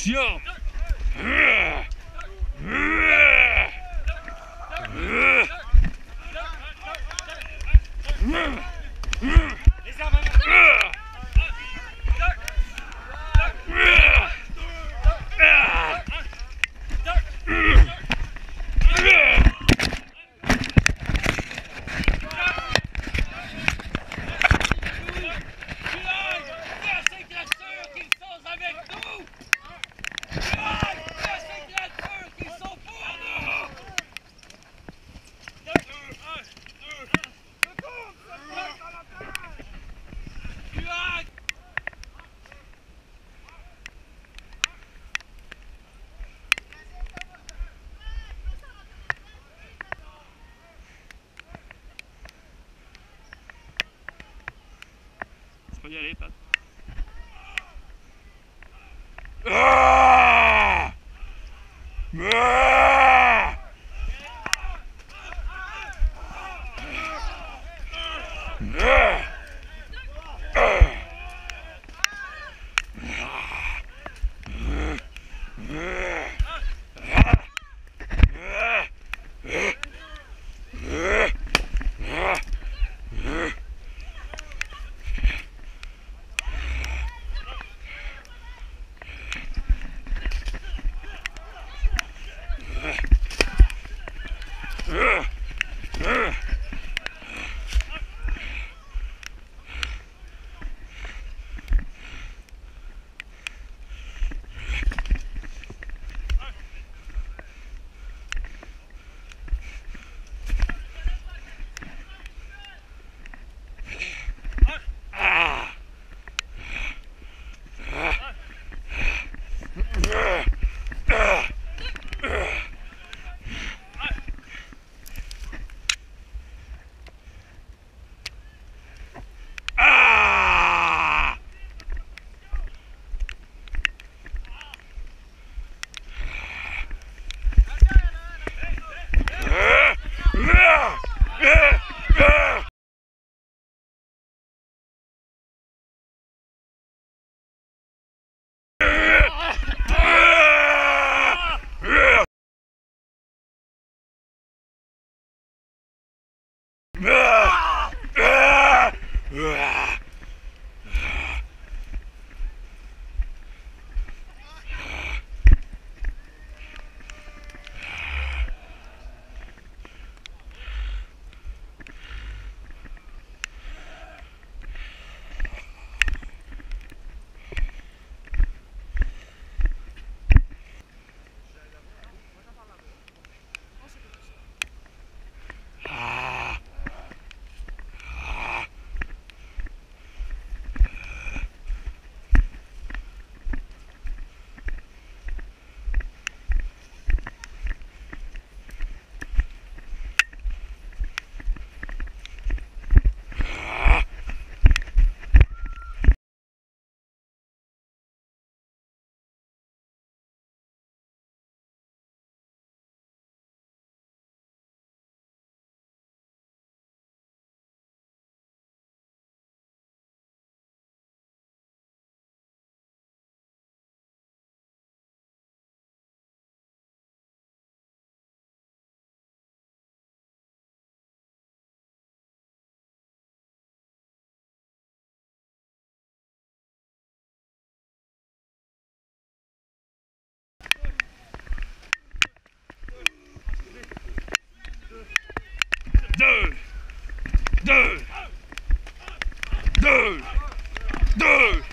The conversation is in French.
Action direita. Dude! Dude! Dude! Dude!